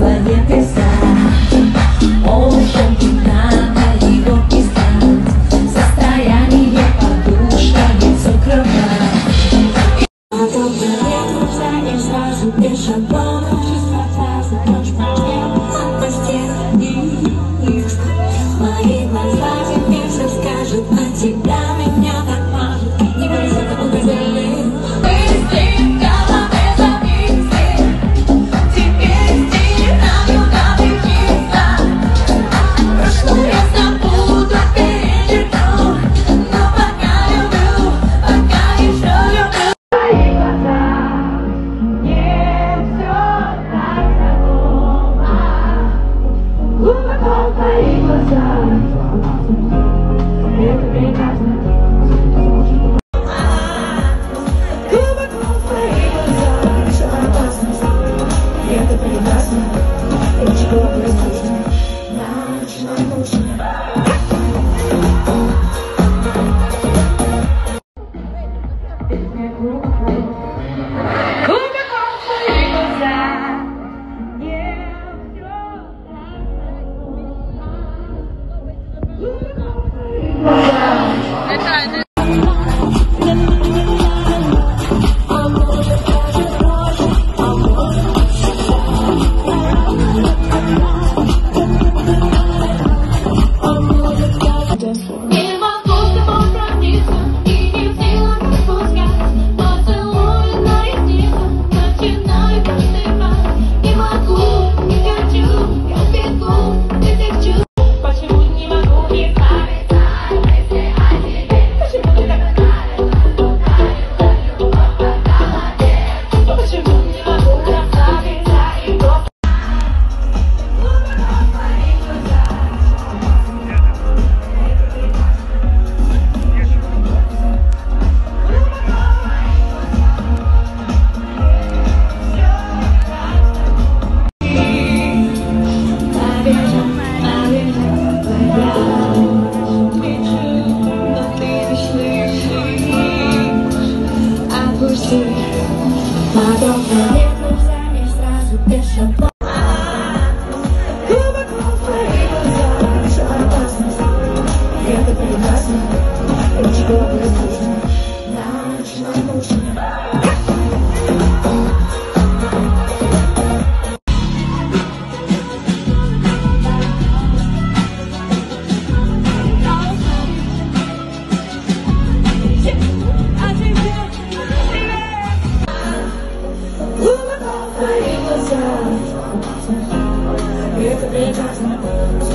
нет звонить, It's azul Madalta negros, amistras, o peixe It's the big